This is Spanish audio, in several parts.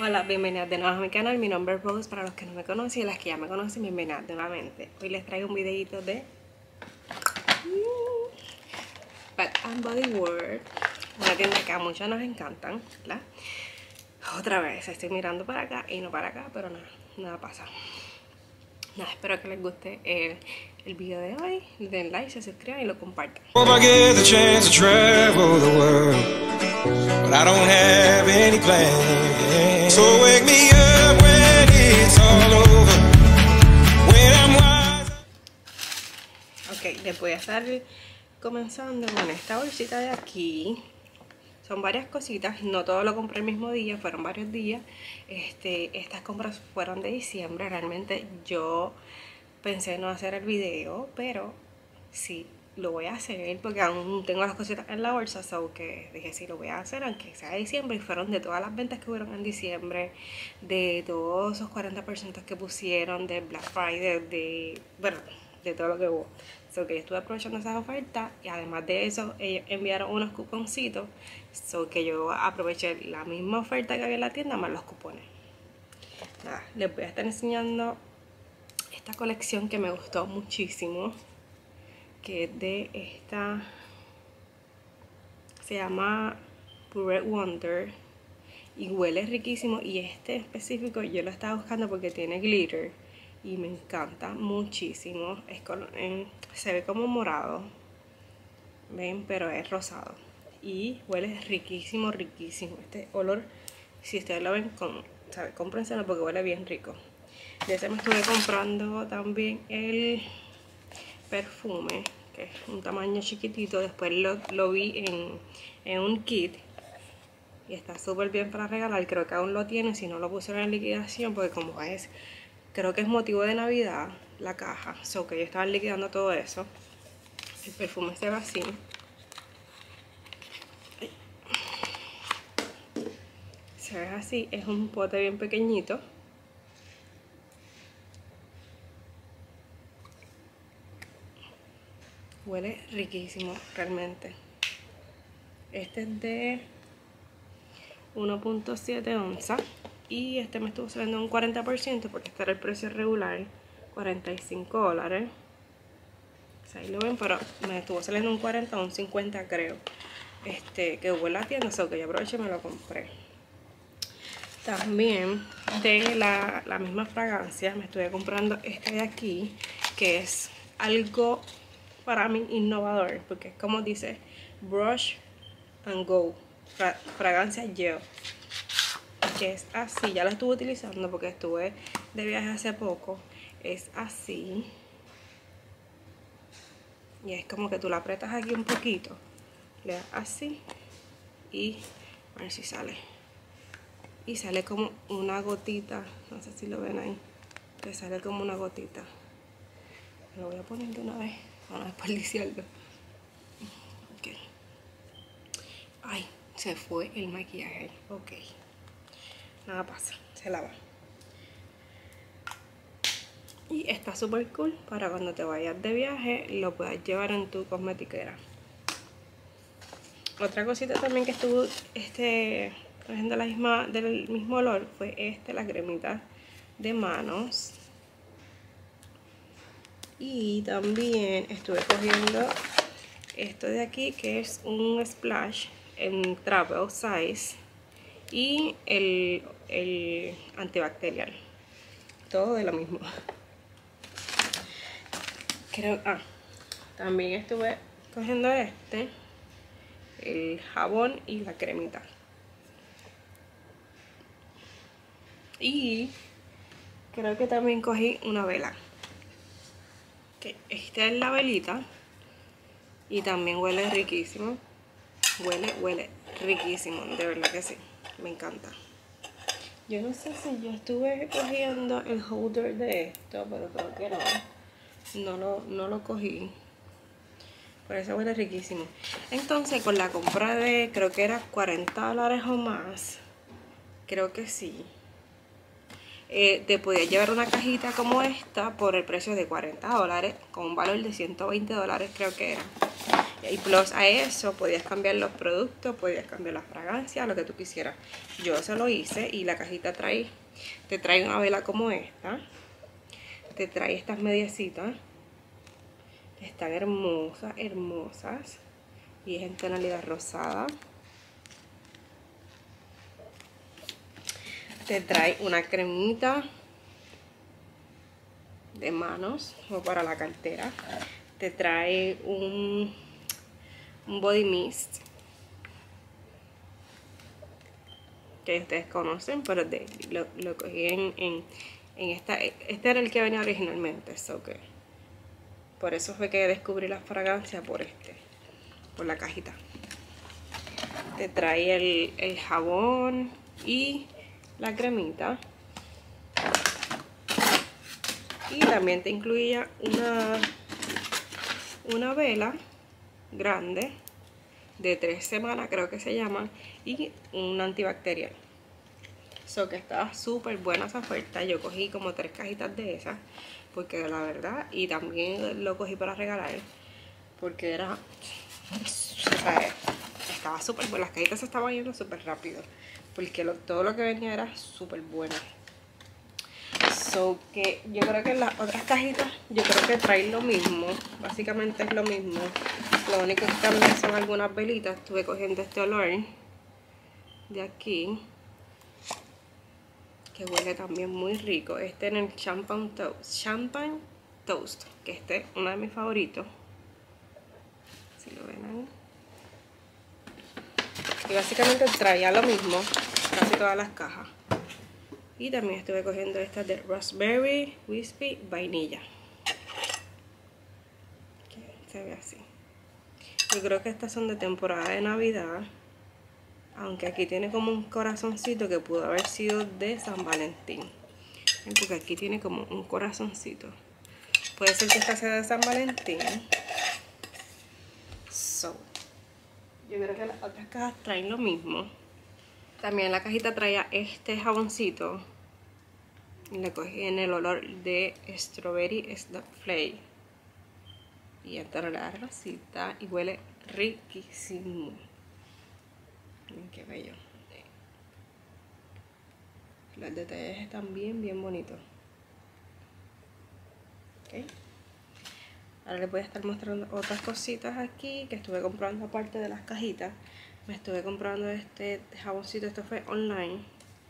Hola, bienvenidas de nuevo a mi canal, mi nombre es Rose, para los que no me conocen y las que ya me conocen, bienvenidas nuevamente. Hoy les traigo un videito de Bath and Body World, una tienda que a muchos nos encantan, ¿verdad? Otra vez, estoy mirando para acá y no para acá, pero nada, nada pasa. Nada, espero que les guste el, el video de hoy, den like, se suscriban y lo compartan. But I don't have any plans. So wake me up when it's all over, when I'm wise. Ok, les voy a estar comenzando con esta bolsita de aquí. Son varias cositas, no todo lo compré el mismo día, fueron varios días. Este, estas compras fueron de diciembre, realmente yo pensé no hacer el video, pero sí, lo voy a hacer porque aún tengo las cositas en la bolsa, so que dije sí, lo voy a hacer aunque sea de diciembre y fueron de todas las ventas que hubieron en diciembre, de todos esos 40% que pusieron, de Black Friday, de, bueno, de todo lo que hubo. So que estuve aprovechando esas ofertas y además de eso ellos enviaron unos cuponcitos, so que yo aproveché la misma oferta que había en la tienda más los cupones. Nada, les voy a estar enseñando esta colección que me gustó muchísimo, que es de esta, se llama Pure Wonder y huele riquísimo y este específico yo lo estaba buscando porque tiene glitter y me encanta muchísimo. Es en- se ve como morado, ven, pero es rosado y huele riquísimo, riquísimo. Este olor, si ustedes lo ven, con, sabe, cómprenselo porque huele bien rico. De ese me estuve comprando también el perfume, que es un tamaño chiquitito. Después lo, lo vi en, en un kit y está súper bien para regalar. Creo que aún lo tienen, si no lo pusieron en liquidación, porque como es, creo que es motivo de Navidad la caja. So que yo estaba liquidando todo eso. El perfume se ve así. Se ve así, es un pote bien pequeñito. Huele riquísimo, realmente. Este es de 1.7 onzas. Y este me estuvo saliendo un 40% porque este era el precio regular. 45 dólares. O sea, ahí lo ven, pero me estuvo saliendo un 40 o un 50 creo. Este, que hubo en la tienda, so que yo aproveché y me lo compré. También de la, la misma fragancia me estuve comprando este de aquí, que es algo para mí innovador, porque es como dice Brush and Go, fra- fragancia gel, que es así, ya lo estuve utilizando porque estuve de viaje hace poco, es así, y es como que tú la apretas aquí un poquito, le das así, y a ver si sale y sale como una gotita no sé si lo ven ahí que sale como una gotita lo voy a poner de una vez para desperdiciarlo ok. Ay se fue el maquillaje. Ok. Nada pasa se lava. Y está súper cool para cuando te vayas de viaje lo puedas llevar en tu cosmetiquera. Otra cosita también que estuvo este, la misma, del mismo olor fue este, la cremita de manos. Y también estuve cogiendo esto de aquí que es un splash en travel size y el, el antibacterial. Todo de lo mismo. Creo, ah, también estuve cogiendo este el jabón y la cremita. Y creo que también cogí una vela. Que esta es la velita. Y también huele riquísimo. Huele, huele riquísimo. De verdad que sí. Me encanta. Yo no sé si yo estuve cogiendo el holder de esto, pero creo que no. No lo, no lo cogí. Por eso huele riquísimo. Entonces, con la compra de, creo que era 40 dólares o más, creo que sí, eh, te podías llevar una cajita como esta por el precio de 40 dólares, con un valor de 120 dólares creo que era. Y plus a eso podías cambiar los productos, podías cambiar la fragancia, lo que tú quisieras. Yo eso lo hice y la cajita trae, te trae una vela como esta. Te trae estas mediecitas. Están hermosas, hermosas. Y es en tonalidad rosada. Te trae una cremita de manos o para la cartera. Te trae un, body mist que ustedes conocen, pero lo, lo, cogí en, en, esta. Este era el que venía originalmente, so que por eso fue que descubrí la fragancia por este, por la cajita. Te trae el, el jabón y la cremita. Y también te incluía una, una vela grande de tres semanas creo que se llama y un antibacterial. So que estaba súper buena esa oferta. Yo cogí como tres cajitas de esas porque la verdad y también lo cogí para regalar porque era estaba súper buena las cajitas se estaban yendo súper rápido porque todo lo que venía era súper bueno So que yo creo que las otras cajitas, yo creo que traen lo mismo. Básicamente es lo mismo. Lo único que cambia son algunas velitas. Estuve cogiendo este olor de aquí. Que huele también muy rico. Este en el Champagne Toast. Champagne Toast. Que este es uno de mis favoritos. Si lo ven ahí. Y básicamente traía lo mismo. Casi todas las cajas. Y también estuve cogiendo esta de Raspberry Wispy Vainilla. se ve así. Yo creo que estas son de temporada de Navidad. Aunque aquí tiene como un corazoncito que pudo haber sido de San Valentín. Porque aquí tiene como un corazoncito. Puede ser que esta sea de San Valentín. Yo creo que las otras cajas traen lo mismo. También la cajita traía este jaboncito. Le cogí en el olor de Strawberry Snap Flake. Y entra la rosita y huele riquísimo. Miren qué bello. Los detalles están bien, bien bonitos. Okay. Ahora les voy a estar mostrando otras cositas aquí que estuve comprando aparte de las cajitas. Me estuve comprando este jaboncito, esto fue online,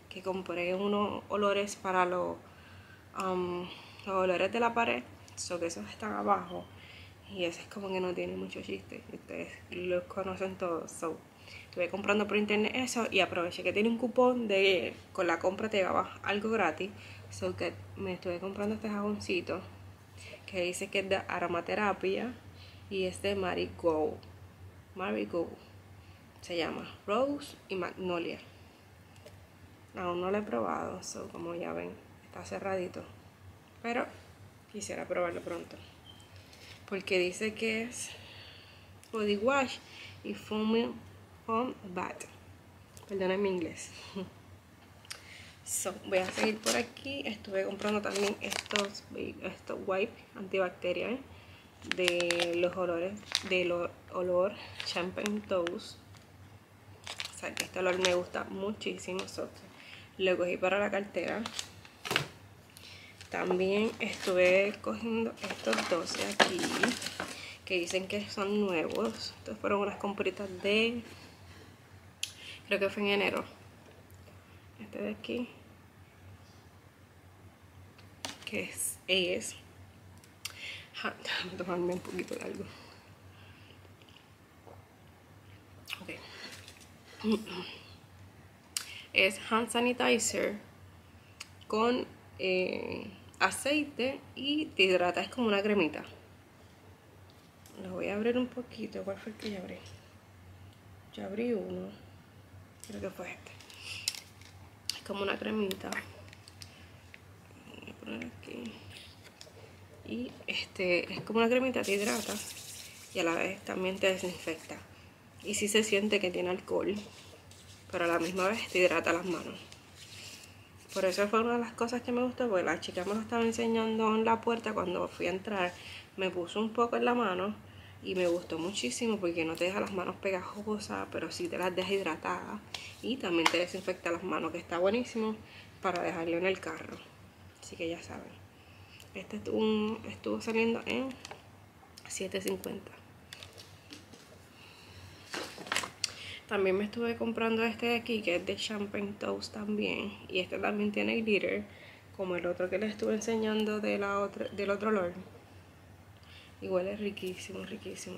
que compré unos olores para los, um, los olores de la pared, so que esos están abajo, y ese es como que no tiene mucho chiste, ustedes los conocen todos, so estuve comprando por internet eso y aproveché que tiene un cupón de con la compra te llevaba algo gratis, so que me estuve comprando este jaboncito, que dice que es de aromaterapia, y es de Marigold, Marigold se llama Rose y Magnolia. Aún no lo he probado, so, como ya ven, está cerradito. Pero quisiera probarlo pronto. Porque dice que es body wash y foam, foam bath. Perdona mi inglés. So, voy a seguir por aquí. Estuve comprando también estos, estos wipes antibacteriales de los olores, del olor Champagne Toast o sea, que este olor me gusta muchísimo. lo cogí para la cartera. También estuve cogiendo estos dos de aquí. Que dicen que son nuevos. Estos fueron unas compritas de... Creo que fue en enero. Este de aquí. Que es... es tomarme un poquito de algo. es hand sanitizer con eh, aceite y te hidrata, es como una cremita. Lo voy a abrir un poquito. ¿Cuál fue el que ya abrí? Ya abrí uno. Creo que fue este. Es como una cremita. Y este es como una cremita, te hidrata y a la vez también te desinfecta y sí se siente que tiene alcohol, pero a la misma vez te hidrata las manos. Por eso fue una de las cosas que me gustó, porque la chica me lo estaba enseñando en la puerta cuando fui a entrar. Me puso un poco en la mano y me gustó muchísimo porque no te deja las manos pegajosas, pero sí te las deja hidratadas y también te desinfecta las manos, que está buenísimo para dejarlo en el carro. Así que ya saben. Este estuvo, estuvo saliendo en 7.50. También me estuve comprando este de aquí, que es de Champagne Toast también. Y este también tiene glitter, como el otro que les estuve enseñando de la del otro olor. Y huele riquísimo, riquísimo.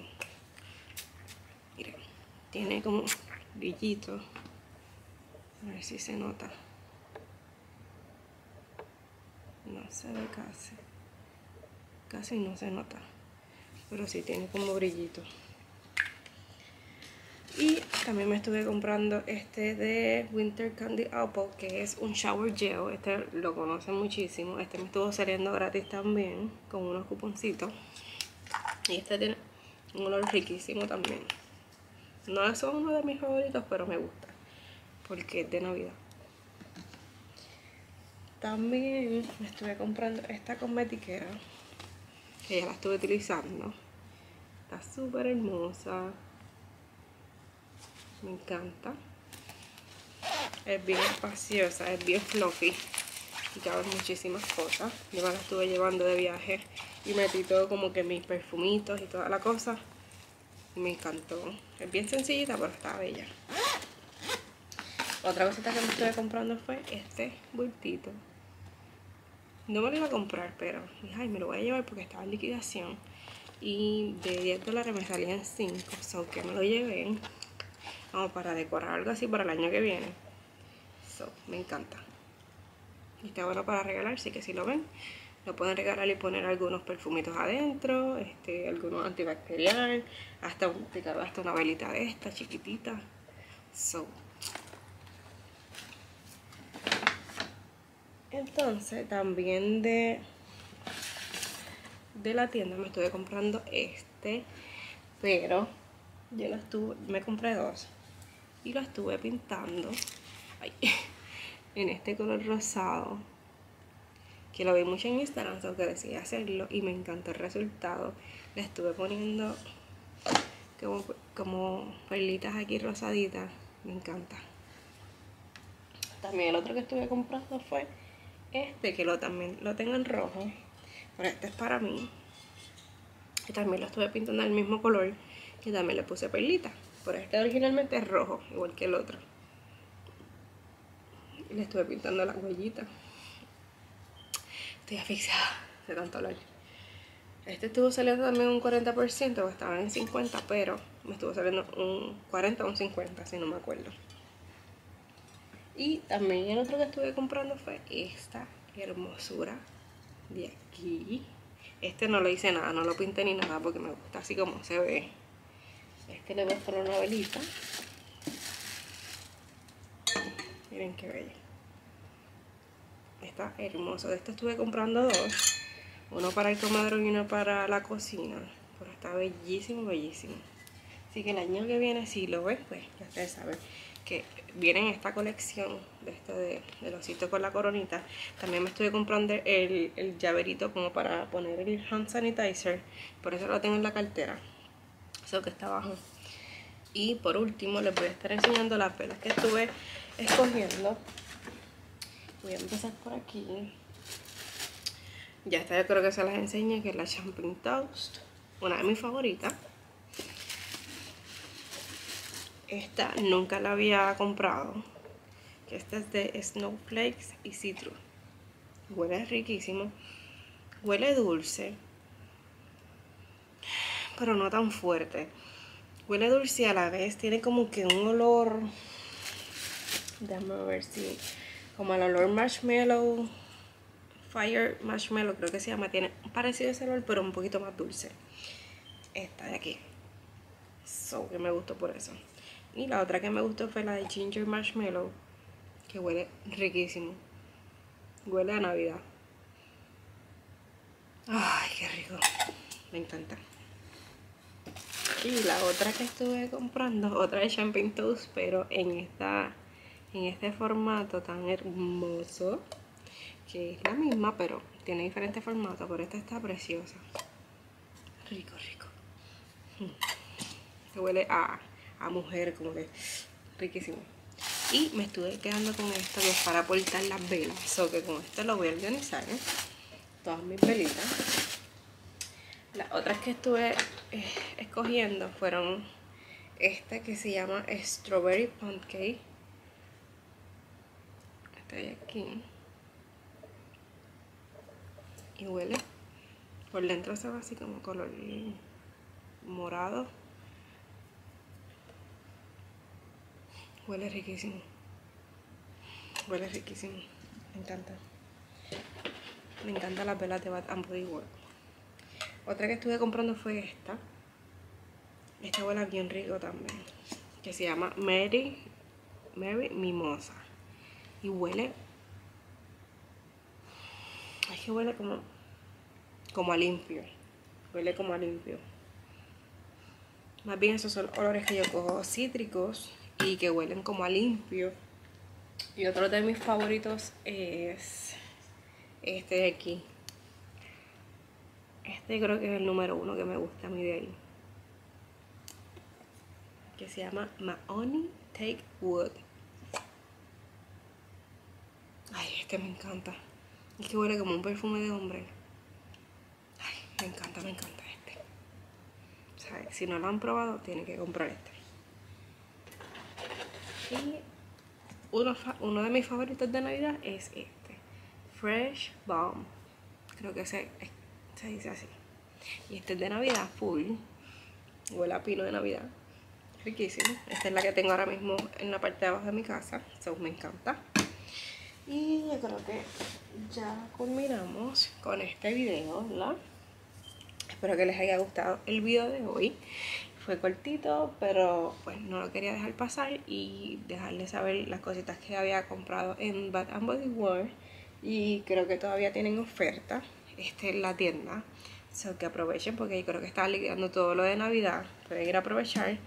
Miren, tiene como brillito. A ver si se nota. No se ve casi. Casi no se nota. Pero sí tiene como brillito. Y también me estuve comprando este de Winter Candy Apple, que es un shower gel. Este lo conocen muchísimo. Este me estuvo saliendo gratis también, con unos cuponcitos. Y este tiene un olor riquísimo también. No es uno de mis favoritos, pero me gusta. Porque es de Navidad. También me estuve comprando esta cosmetiquera. Que ya la estuve utilizando. Está súper hermosa. Me encanta. Es bien espaciosa, es bien fluffy. Y cabe muchísimas cosas. Yo me la estuve llevando de viaje y metí todo como que mis perfumitos y toda la cosa. Y me encantó. Es bien sencillita, pero está bella. Otra cosita que me estuve comprando fue este bultito. No me lo iba a comprar, pero ay, me lo voy a llevar porque estaba en liquidación. Y de 10 dólares me salían 5, so que me lo llevé. Vamos, para decorar algo así para el año que viene. So, me encanta. Y está bueno para regalar, así que si lo ven, lo pueden regalar y poner algunos perfumitos adentro, este, algunos antibacterial, hasta, un, hasta una velita de esta chiquitita. So. Entonces, también de, de la tienda me estuve comprando este, pero yo lo estuve, me compré dos y lo estuve pintando en este color rosado que lo vi mucho en Instagram, aunque decidí hacerlo y me encantó el resultado. Le estuve poniendo como, como perlitas aquí rosaditas, me encanta. También el otro que estuve comprando fue este, que lo también lo tengo en rojo, pero este es para mí. Y también lo estuve pintando el mismo color, y también le puse perlitas. Pero este originalmente es rojo, igual que el otro. Y le estuve pintando las huellitas. Estoy asfixiada de tanto hablar. Este estuvo saliendo también un 40%, o estaba en 50, pero me estuvo saliendo un 40 o un 50, si no me acuerdo. Y también el otro que estuve comprando fue esta hermosura de aquí. Este no lo hice nada, no lo pinté ni nada porque me gusta así como se ve. Este le voy a poner una velita. Miren qué bello está hermoso. De este estuve comprando dos. Uno para el comedor y uno para la cocina. Pero está bellísimo, bellísimo. Así que el año que viene, si lo ves, pues ya ustedes saben que viene en esta colección de este de, de osito con la coronita. También me estuve comprando el, el llaverito como para poner el hand sanitizer. Por eso lo tengo en la cartera. Eso que está abajo. Y por último les voy a estar enseñando las velas que estuve escogiendo Voy a empezar por aquí. Ya está, yo creo que se las enseñé, que es la Champagne Toast. Una de mis favoritas. Esta nunca la había comprado. Esta es de Snowflakes y Citrus. Huele riquísimo. Huele dulce. Pero no tan fuerte. Huele dulce a la vez. Tiene como que un olor... Déjame ver si como el olor marshmallow, fire marshmallow creo que se llama, tiene parecido ese olor pero un poquito más dulce. Esta de aquí. So, que me gustó por eso. Y la otra que me gustó fue la de ginger marshmallow, que huele riquísimo. Huele a Navidad. Ay, qué rico. Me encanta. Y la otra que estuve comprando, otra de Champagne Toast, pero en esta en este formato tan hermoso que es la misma pero tiene diferentes formatos pero esta está preciosa rico rico Que huele a, a mujer, como que riquísimo. Y me estuve quedando con esto que es para aportar las velas. So que con esto lo voy a organizar. ¿eh? Todas mis velitas. Las otras que estuve eh, escogiendo fueron esta que se llama Strawberry Pancake. Esta de aquí. Y huele. Por dentro se ve así como color morado. Huele riquísimo. Huele riquísimo. Me encanta. Me encantan las velas de Bath and Body. Otra que estuve comprando fue esta. Esta huele bien rico también. Que se llama Mary, Mary Mimosa. Y huele... Es que huele como... Como a limpio. Huele como a limpio. Más bien esos son olores que yo cojo cítricos y que huelen como a limpio. Y otro de mis favoritos es este de aquí. Este creo que es el número uno que me gusta a mí de ahí. Que se llama Mahoney Take Wood. Ay, este me encanta. Es que huele como un perfume de hombre. Ay, me encanta, me encanta este. O sea, si no lo han probado, tienen que comprar este. Y uno, uno de mis favoritos de Navidad es este. Fresh Bomb. Creo que se, se dice así. Y este es de Navidad, full. Huele a pino de Navidad. Riquísimo. Esta es la que tengo ahora mismo en la parte de abajo de mi casa. Eso me encanta. Y yo creo que ya culminamos con este video, ¿verdad? Espero que les haya gustado el video de hoy. Fue cortito, pero pues no lo quería dejar pasar y dejarles saber las cositas que había comprado en Bath Body Works y creo que todavía tienen oferta este, en la tienda. So que aprovechen porque yo creo que está liquidando todo lo de Navidad. Pueden ir a aprovechar.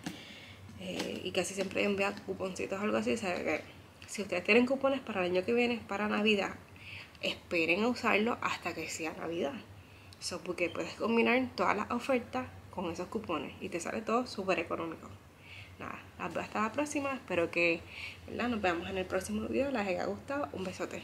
Eh, y casi siempre envían cuponcitos o algo así. O que si ustedes tienen cupones para el año que viene, para Navidad, esperen a usarlo hasta que sea Navidad. So, porque puedes combinar todas las ofertas con esos cupones y te sale todo súper económico. Nada, hasta la próxima, espero que ¿verdad? nos veamos en el próximo video, les haya gustado, un besote.